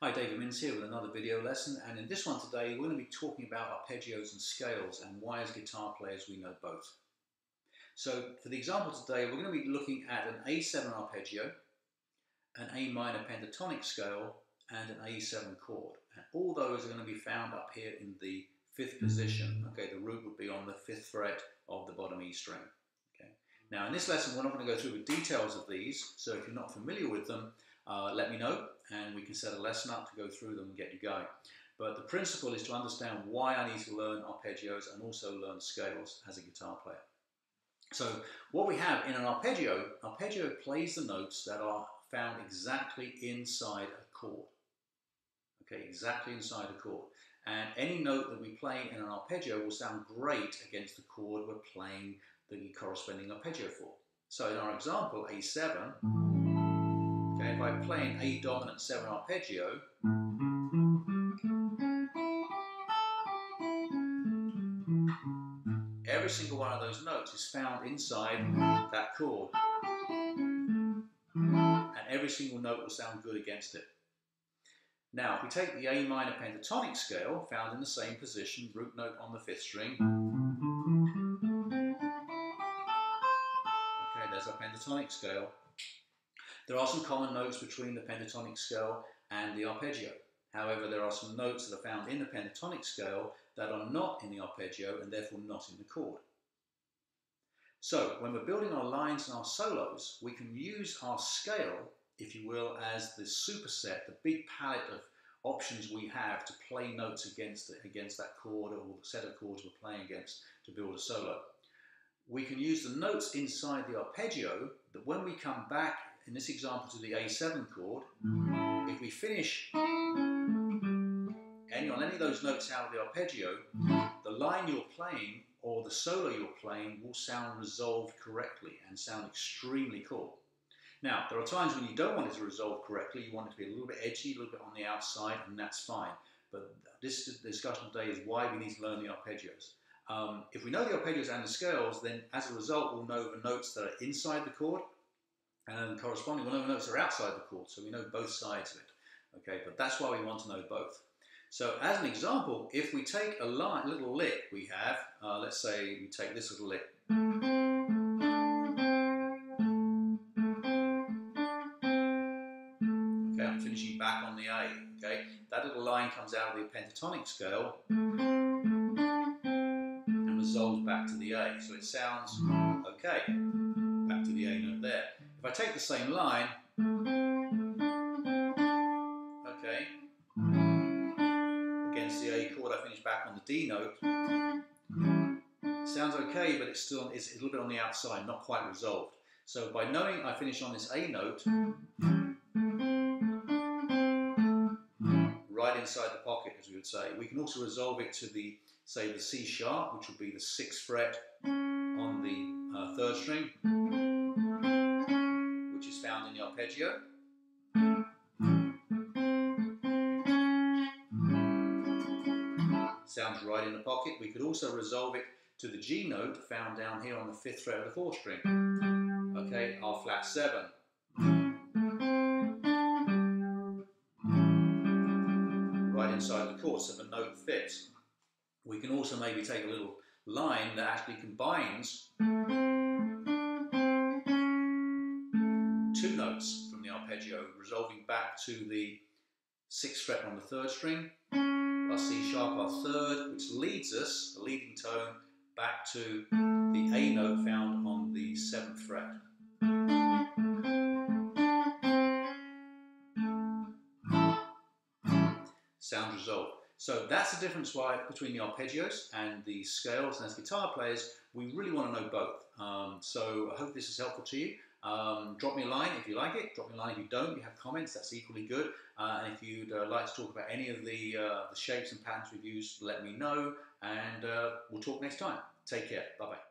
Hi, David Minns here with another video lesson and in this one today we're going to be talking about arpeggios and scales and why as guitar players we know both. So for the example today we're going to be looking at an A7 arpeggio, an A minor pentatonic scale and an A7 chord and all those are going to be found up here in the fifth mm-hmm. position. Okay, the root would be on the fifth fret of the bottom E string. Okay. Now in this lesson we're not going to go through the details of these so if you're not familiar with them uh, let me know and we can set a lesson up to go through them and get you going. But the principle is to understand why I need to learn arpeggios and also learn scales as a guitar player. So what we have in an arpeggio, arpeggio plays the notes that are found exactly inside a chord. Okay, exactly inside a chord. And any note that we play in an arpeggio will sound great against the chord we're playing the corresponding arpeggio for. So in our example, A7, Okay, if I play an A dominant 7 arpeggio, every single one of those notes is found inside that chord. And every single note will sound good against it. Now, if we take the A minor pentatonic scale, found in the same position, root note on the fifth string. Okay, there's our pentatonic scale. There are some common notes between the pentatonic scale and the arpeggio. However, there are some notes that are found in the pentatonic scale that are not in the arpeggio and therefore not in the chord. So, when we're building our lines and our solos, we can use our scale, if you will, as the superset, the big palette of options we have to play notes against, against that chord or the set of chords we're playing against to build a solo. We can use the notes inside the arpeggio that when we come back in this example to the A7 chord, if we finish any on any of those notes out of the arpeggio, the line you're playing or the solo you're playing will sound resolved correctly and sound extremely cool. Now, there are times when you don't want it to resolve correctly, you want it to be a little bit edgy, a little bit on the outside, and that's fine. But this discussion today is why we need to learn the arpeggios. Um, if we know the arpeggios and the scales, then as a result, we'll know the notes that are inside the chord and corresponding, we'll know the notes are outside the chord, so we know both sides of it. Okay, but that's why we want to know both. So as an example, if we take a line, little lick we have, uh, let's say we take this little lick. Okay, I'm finishing back on the A. Okay, that little line comes out of the pentatonic scale and resolves back to the A. So it sounds okay. Back to the A note there. I take the same line, okay, against the A chord, I finish back on the D note. Sounds okay, but it's still it's a little bit on the outside, not quite resolved. So by knowing I finish on this A note, right inside the pocket, as we would say, we can also resolve it to the, say, the C sharp, which would be the sixth fret on the uh, third string arpeggio. Sounds right in the pocket. We could also resolve it to the G note found down here on the fifth fret of the fourth string. Okay, our flat seven. Right inside the chord, so the note fits. We can also maybe take a little line that actually combines to the sixth fret on the third string, our C sharp, our third, which leads us, the leading tone, back to the A note found on the seventh fret. Sound resolved. So that's the difference why, between the arpeggios and the scales. And as guitar players, we really want to know both. Um, so I hope this is helpful to you. Um, drop me a line if you like it. Drop me a line if you don't. You have comments, that's equally good. Uh, and if you'd uh, like to talk about any of the, uh, the shapes and patterns we've used, let me know. And uh, we'll talk next time. Take care. Bye bye.